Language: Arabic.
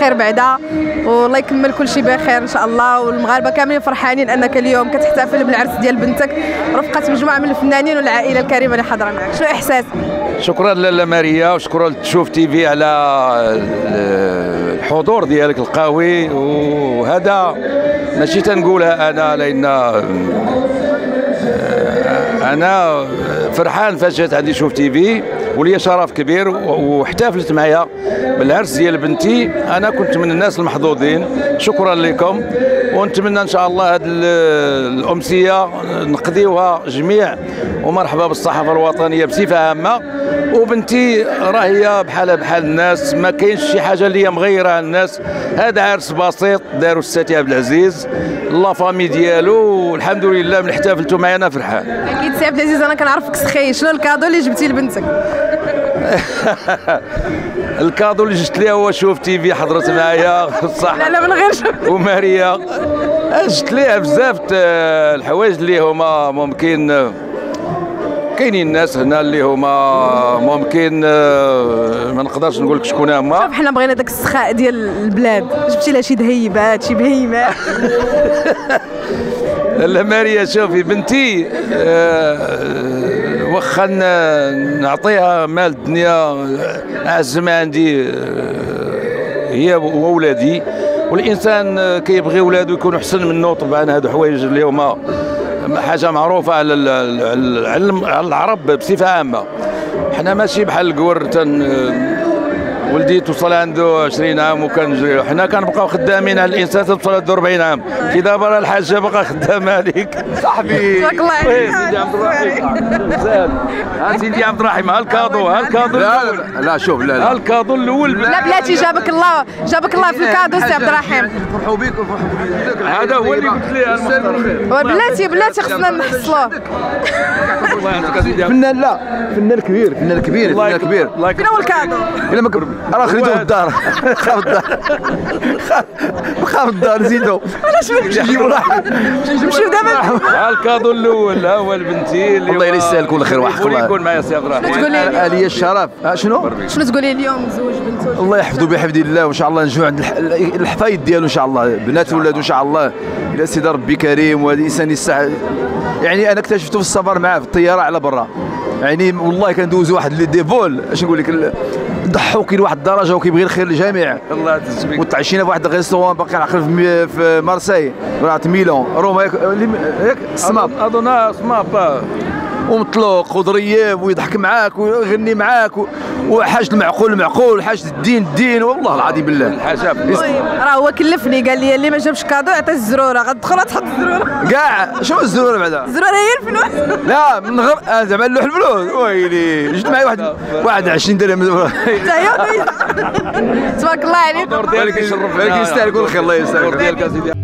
بخير بعدا والله يكمل كل شيء بخير إن شاء الله. والمغاربة كاملين فرحانين أنك اليوم كتحتفل بالعرس ديال بنتك. رفقة مجموعة من الفنانين والعائلة الكريمة اللي حاضرة معك. شنو إحساس؟ شكرا لاله ماريا وشكرا لتشوف تي في على الحضور ديالك القوي وهذا ماشي تنقولها أنا لأن أنا فرحان فاش جات عندي شوف تي في. ولي شرف كبير واحتفلت معايا بالعرس ديال بنتي. أنا كنت من الناس المحظوظين. شكرا لكم. ونتمنى إن شاء الله هذه الأمسية نقضيوها جميع. ومرحبا بالصحافة الوطنية بصفة عامة. وبنتي راهي بحالها بحال الناس ما كاينش شي حاجة اللي هي مغيرة الناس. هذا عرس بسيط داروا الستاتي عبد العزيز. la famille ديالو والحمد لله من احتفلتوا معايا أنا فرحان أكيد سي عبد العزيز أنا كنعرفك سخي. شنو ال cadeau اللي جبتي لبنتك؟ الكادو اللي جبت ليها هو شوف تي في حضرت معايا. صح. لا لا من غير شوف. وماريا. جبت ليها بزاف الحوايج اللي هما ممكن كاينين الناس هنا اللي هما ممكن ما نقدرش نقول لك شكون هما. شوف حنا بغينا داك السخاء ديال البلاد. جبتي لها شي دهيبات شي بهيمات لا ماريا شوفي بنتي واخا نعطيها مال الدنيا اعز ما عندي هي وولادي. والإنسان كيبغي ولادو يكونوا احسن منه طبعا هادو حوايج اللي هما حاجة معروفة على العلم العرب بصفة عامة. حنا ماشي بحال القور تن ولدي توصل عنده 20 عام وكنجري حنا كنبقاو خدامين على الإنسان توصل عنده 40 عام. كي دابا راه الحاجة باقا خدامه عليك. صاحبي. تبارك الله عليك سيدي عبد الرحيم. ها سيدي عبد الرحيم ها ال cadeau ها ال cadeau لا لا لا شوف لا ها لا ال cadeau الأول لا بلاتي جابك الله جابك الله في ال cadeau سي عبد الرحيم. فرحوا بيك وفرحوا بيك هذا هو اللي قلت ليه بلاتي بلاتي خصنا نحصلوه. فنان لا فنان كبير فنان كبير فنان كبير. الله فين هو ال cadeau إلا ما راه خليته في الدار. خاف الدار. خاف الدار زيدو. علاش ما جيبوا راح. نمشيو دابا؟ الكادو الأول ها هو لبنتي اللي إلا يستاهل كل خير وحق الله. يكون معايا سي عبد الرحمن تقول لي لي الشرف. شنو؟ شنو تقولي اليوم زوج بنته الله يحفظه بحفظ الله وإن شاء الله نجوا عند الح- الحفايد ديالو إن شاء الله. بنات ولادو إن شاء الله. إلى سيدي ربي كريم وهذا الانسان يستحق. يعني أنا اكتشفته في السفر معاه في الطيارة على برا. يعني والله كندوز واحد لي ديفول. اش نقول لك ضحوكي لواحد الدرجة وكيبغي الخير للجميع. الله تسبيك وتعشينا في واحد الريستورون باقي عقل في, في مارسي. ولا ميلان. روما ياك السماب اظن سماب. ومطلوق وضريب ويضحك معاك ويغني معاك و- وحاجه المعقول المعقول حاجة الدين الدين والله العظيم بالله. الحاجة طيب راه هو كلفني قال لي اللي ما جابش كادو عطيه الزرورة غتدخل تحط الزرورة. كاع شنو الزرور بعدا؟ الزرورة هي الفلوس لا من غير آه زعما اللوح الفلوس ويلي جبت معايا واحد واحد 20 درهم. حتى هي. تبارك الله عليك. ديالك يشرف يستاهل كل خير الله يستاهل. ديالك